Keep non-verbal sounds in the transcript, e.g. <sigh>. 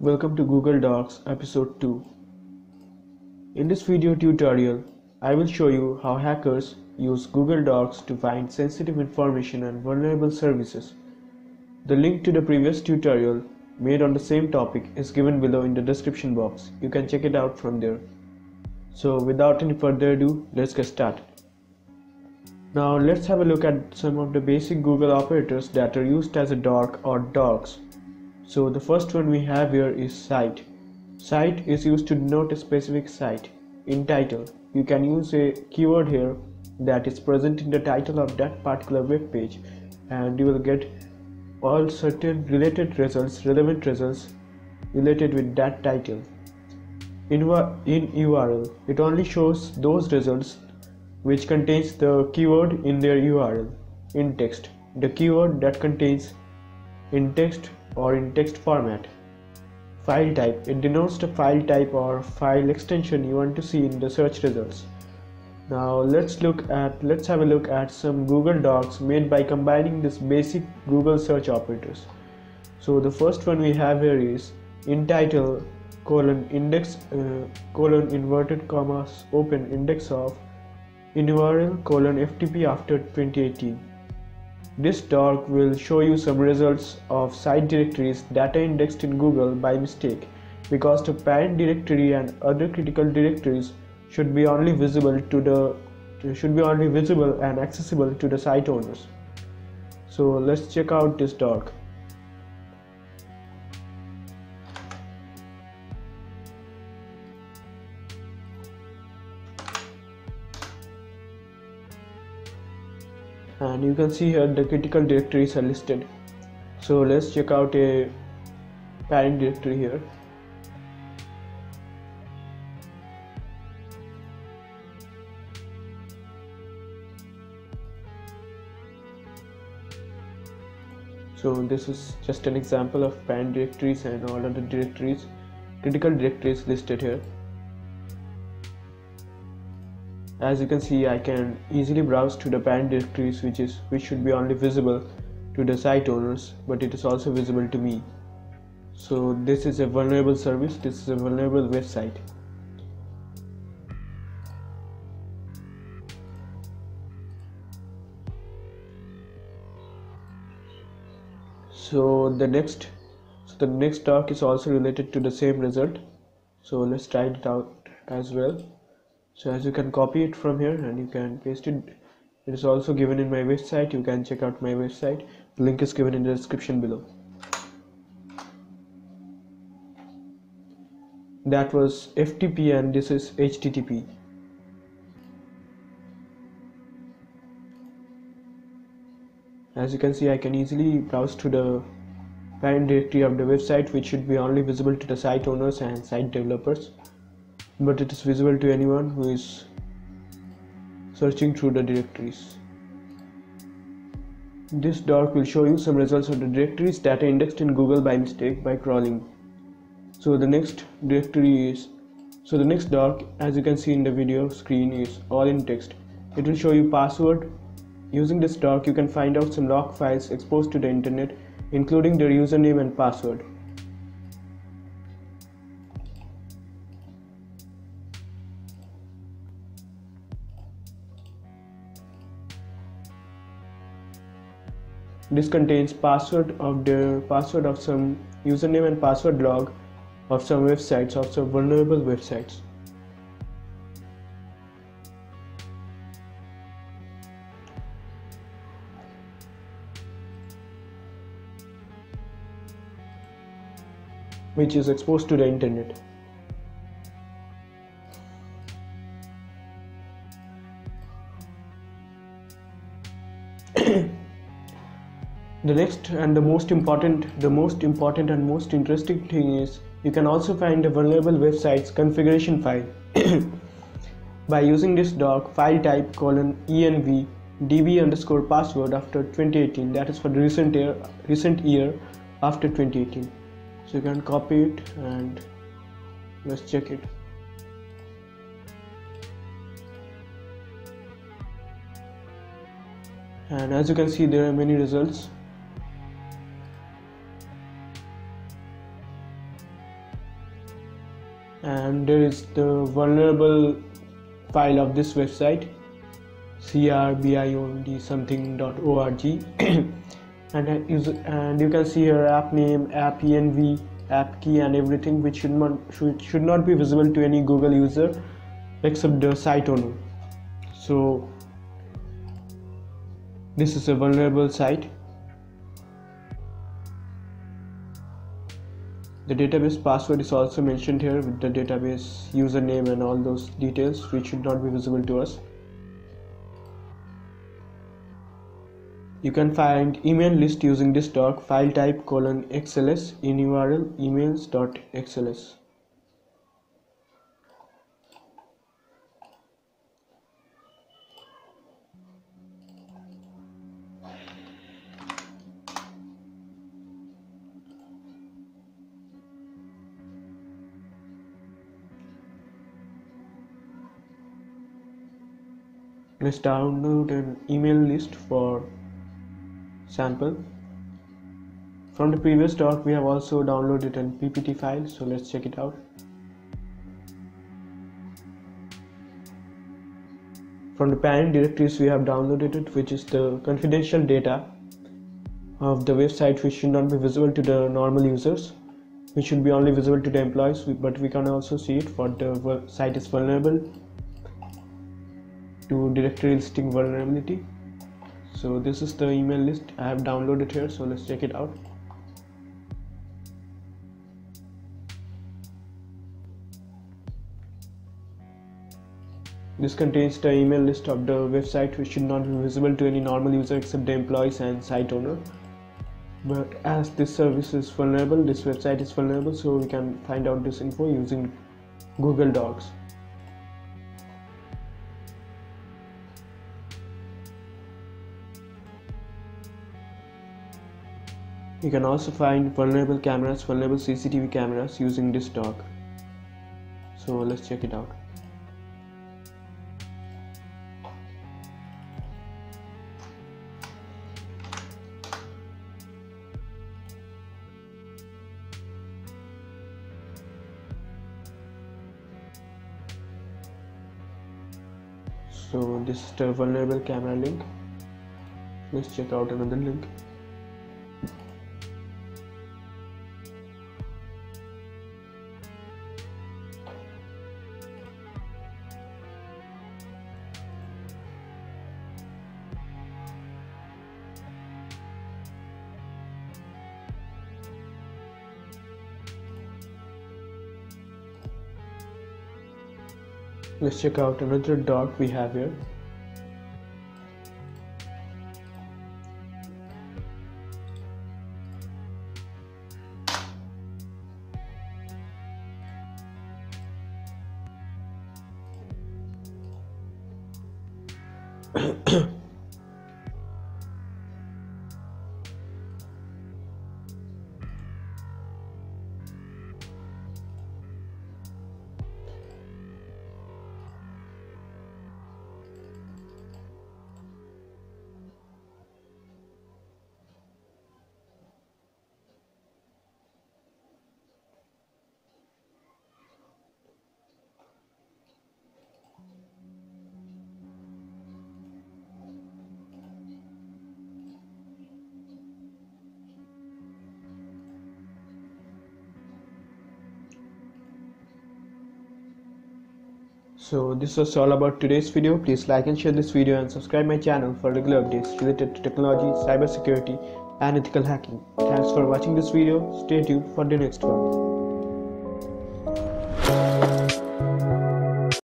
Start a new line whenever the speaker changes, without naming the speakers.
Welcome to Google Dorks episode 2. In this video tutorial, I will show you how hackers use Google Dorks to find sensitive information and vulnerable services. The link to the previous tutorial made on the same topic is given below in the description box. You can check it out from there. So without any further ado, let's get started. Now let's have a look at some of the basic Google operators that are used as a dork or dorks. So the first one we have here is site. Site is used to denote a specific site. In title, you can use a keyword here that is present in the title of that particular web page and you will get all certain related results, relevant results related with that title. In, in URL, it only shows those results which contains the keyword in their URL. In text, the keyword that contains in text or in text format. File type, it denotes the file type or file extension you want to see in the search results. Now let's look at let's have a look at some Google Dorks made by combining this basic Google search operators. So the first one we have here is in title colon index uh, colon inverted commas open index of in URL colon FTP after 2018. This dork will show you some results of site directories data indexed in Google by mistake because the parent directory and other critical directories should be only visible to the should be only visible and accessible to the site owners. So let's check out this dork. And you can see here the critical directories are listed. So let's check out a parent directory here. So this is just an example of parent directories and all other directories. Critical directories listed here as you can see I can easily browse to the parent directories which is which should be only visible to the site owners but it is also visible to me. So this is a vulnerable service this is a vulnerable website. So the next so the next dork is also related to the same result. So let's try it out as well so as you can copy it from here and you can paste it it is also given in my website. You can check out my website. The link is given in the description below. That was FTP and this is HTTP as you can see I can easily browse to the parent directory of the website which should be only visible to the site owners and site developers but it is visible to anyone who is searching through the directories. This dork will show you some results of the directories that are indexed in Google by mistake by crawling. So the next directory is so the next dork as you can see in the video screen is all in text. It will show you password. Using this dork you can find out some log files exposed to the internet including their username and password. This contains password of their password of some username and password log of some websites of some vulnerable websites. which is exposed to the internet. <clears throat> the next and the most important the most important and most interesting thing is you can also find the vulnerable website's configuration file. <coughs> By using this dork file type colon env db underscore password after 2018 that is for the recent year recent year after 2018 so you can copy it and let's check it. And as you can see there are many results and there is the vulnerable file of this website something.org <coughs> and, uh, and you can see here app name app env app key and everything which should not should, should not be visible to any google user except the site owner. So this is a vulnerable site the database password is also mentioned here with the database username and all those details which should not be visible to us You can find email list using this dork file type colon xls in URL emails.xls. Let's download an email list for sample. From the previous dork we have also downloaded an ppt file so let's check it out. From the parent directories we have downloaded it which is the confidential data of the website which should not be visible to the normal users. Which should be only visible to the employees but we can also see it for the site is vulnerable to directory listing vulnerability so this is the email list I have downloaded here so let's check it out This contains the email list of the website which should not be visible to any normal user except the employees and site owner. But as this service is vulnerable, this website is vulnerable, so we can find out this info using Google Dorks. You can also find vulnerable cameras, vulnerable CCTV cameras using this dork. So let's check it out. So this is the vulnerable camera link. Let's check out another link. Let's check out another dot we have here <coughs> So this was all about today's video. Please like and share this video and subscribe my channel for regular updates related to technology, cybersecurity and ethical hacking. Thanks for watching this video. Stay tuned for the next one.